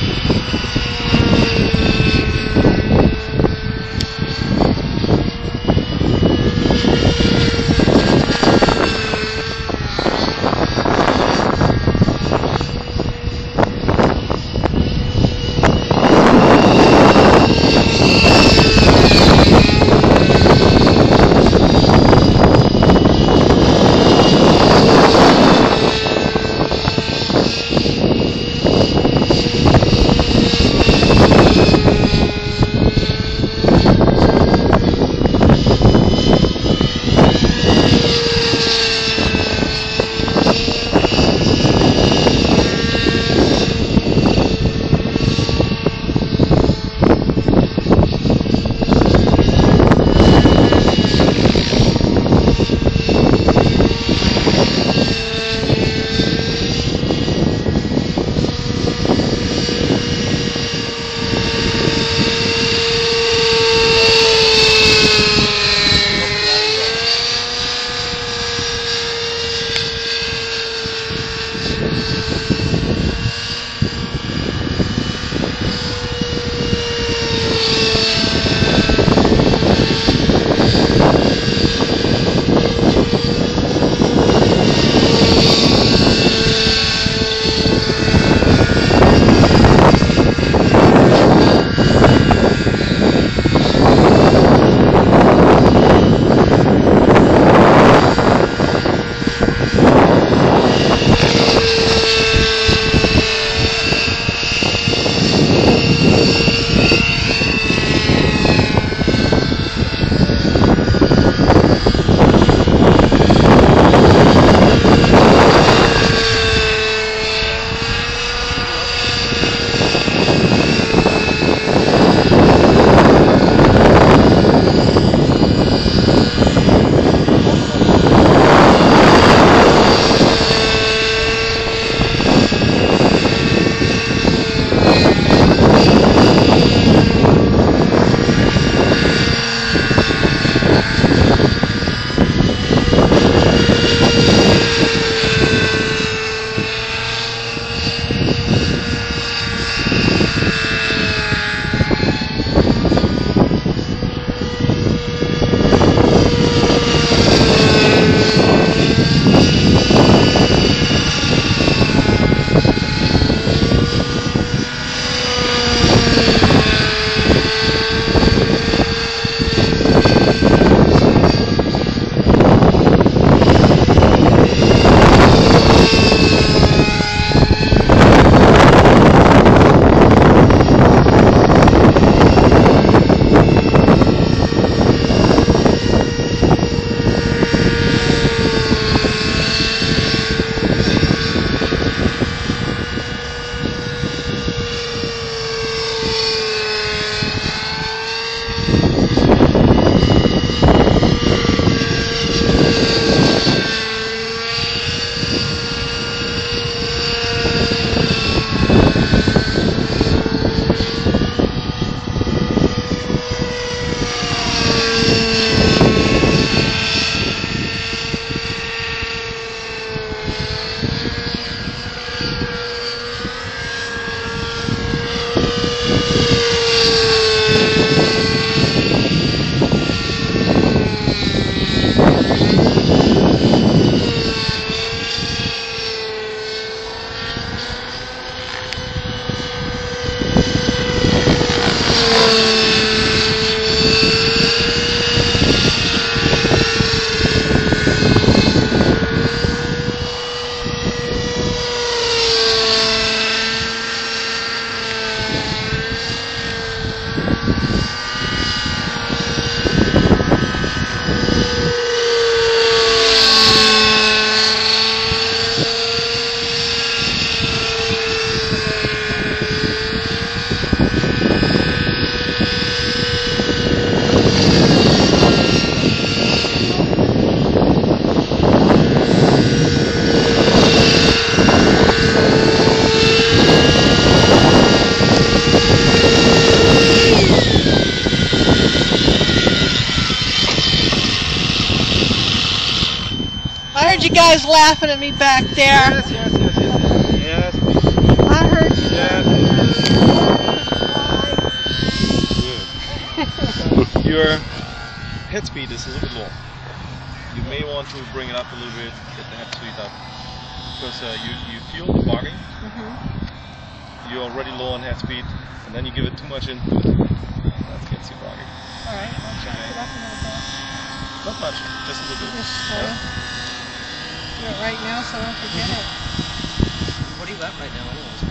フフフ。Laughing at me back there. Yes, yes, yes, yes, yes. I heard you. Yes, yes. Good. Your head speed is a little bit low. You may want to bring it up a little bit, get the head speed up. Because uh, you, you feel the bogging, Mhm. you're already low on head speed, and then you give it too much input. That gets you bogging. All right, I'll check it up a little bit. Not much, just a little bit. Do it right now so I don't forget it. What are you at right now anyways?